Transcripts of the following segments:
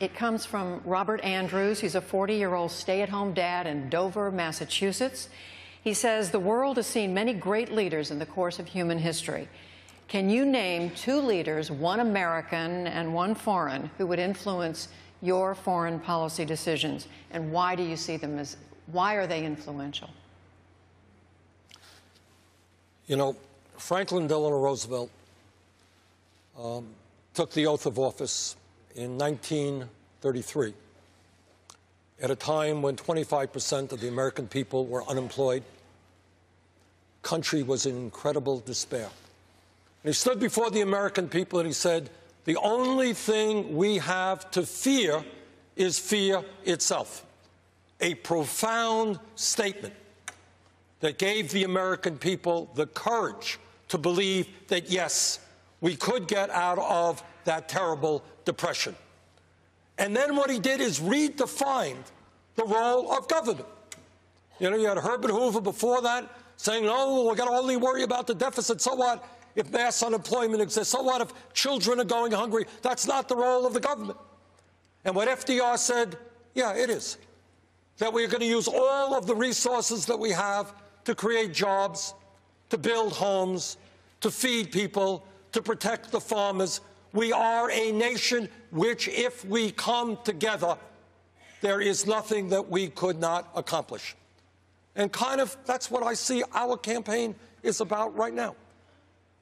It comes from Robert Andrews. He's a 40 year old stay at home dad in Dover, Massachusetts. He says the world has seen many great leaders in the course of human history. Can you name two leaders, one American and one foreign, who would influence your foreign policy decisions? And why do you see them as, why are they influential? You know, Franklin Delano Roosevelt um, took the oath of office in 1933 at a time when 25% of the American people were unemployed. Country was in incredible despair. And he stood before the American people and he said, The only thing we have to fear is fear itself. A profound statement that gave the American people the courage to believe that, yes, we could get out of that terrible depression. And then what he did is redefined the role of government. You know, you had Herbert Hoover before that saying, oh, we're going to only worry about the deficit. So what if mass unemployment exists? So what if children are going hungry? That's not the role of the government. And what FDR said, yeah, it is. That we're going to use all of the resources that we have to create jobs, to build homes, to feed people, to protect the farmers. We are a nation which, if we come together, there is nothing that we could not accomplish. And kind of that's what I see our campaign is about right now.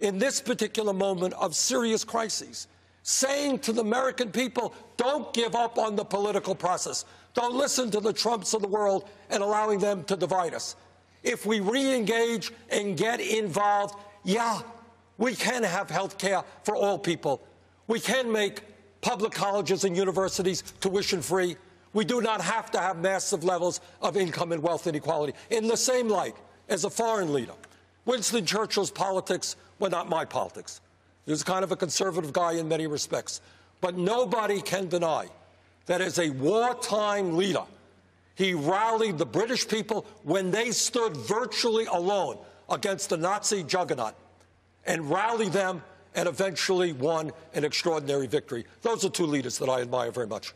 In this particular moment of serious crises, saying to the American people, don't give up on the political process. Don't listen to the Trumps of the world and allowing them to divide us. If we re engage and get involved, yeah, we can have health care for all people. We can make public colleges and universities tuition free. We do not have to have massive levels of income and wealth inequality. In the same light as a foreign leader, Winston Churchill's politics were not my politics. He was kind of a conservative guy in many respects. But nobody can deny that as a wartime leader, he rallied the British people when they stood virtually alone against the Nazi juggernaut and rallied them and eventually won an extraordinary victory. Those are two leaders that I admire very much.